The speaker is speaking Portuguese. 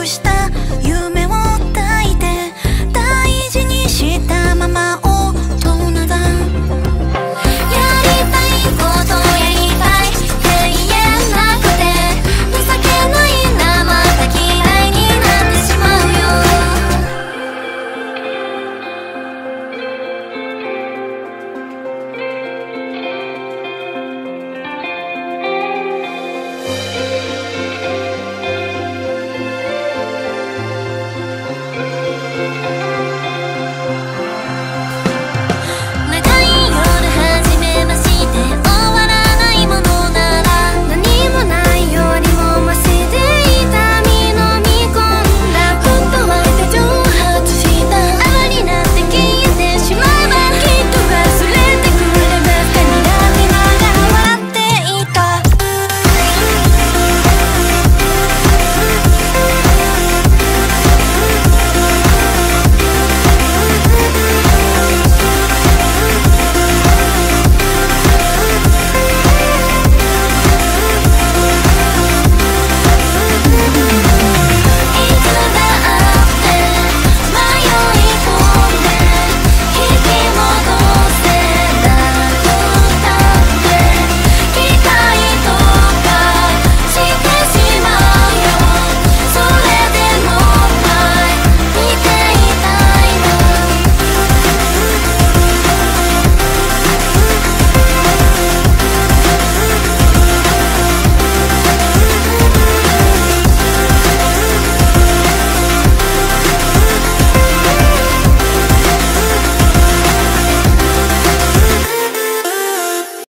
custar